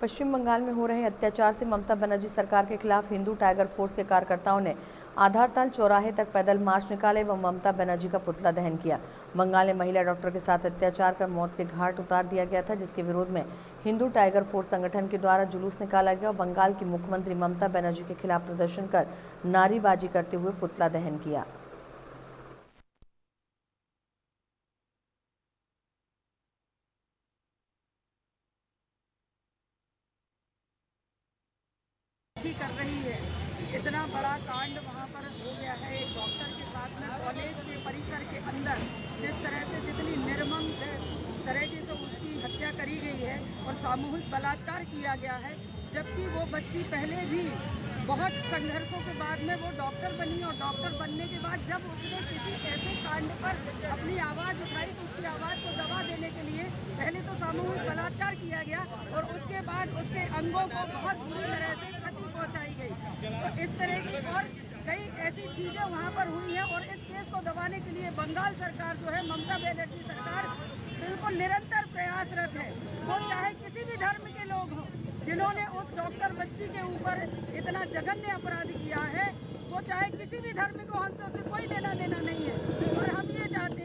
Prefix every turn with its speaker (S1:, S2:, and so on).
S1: पश्चिम बंगाल में हो रहे अत्याचार से ममता बनर्जी सरकार के खिलाफ हिंदू टाइगर फोर्स के कार्यकर्ताओं ने आधारताल चौराहे तक पैदल मार्च निकाले व ममता बनर्जी का पुतला दहन किया। बंगाल में महिला डॉक्टर के साथ अत्याचार कर मौत के घाट उतार दिया गया था, जिसके विरोध में हिंदू टाइगर फोर्स संगठन के द्वारा जुलूस निकाला गया और बंगाल की मुख्यमंत्री ममता बनर्जी के खिलाफ प्रदर्शन कर नारीबाजी करते हुए पुतला दहन किया।
S2: भी कर रही है। इतना बड़ा कांड वहाँ पर हो गया है। एक डॉक्टर के साथ में कॉलेज के परिसर के अंदर जिस तरह से जितनी निर्मम तरीके से उसकी हत्या करी गई है और सामूहिक बलात्कार किया गया है, जबकि वो बच्ची पहले भी बहुत संघर्षों के बाद में वो डॉक्टर बनी और डॉक्टर बनने के बाद जब उसने किसी ऐसे कांड पर अपनी आवाज़ उठाई तो उसकी आवाज़ को दबा देने के लिए पहले तो सामूहिक बलात्कार किया गया और उसके बाद उसके अंगों को बहुत बुरी तरह से क्षति पहुंचाई गई। तो इस तरह की और कई ऐसी चीज़ें वहाँ पर हुई हैं और इस केस को दबाने के लिए बंगाल सरकार जो है, ममता बनर्जी सरकार बिल्कुल निरंतर प्रयासरत है। वो चाहे किसी भी धर्म के लोग हों, जिन्होंने उस डॉक्टर बच्ची के ऊपर इतना जघन्य अपराध किया है, वो चाहे किसी भी धर्म को, हमसे उससे कोई लेना देना नहीं है। और हम ये चाहते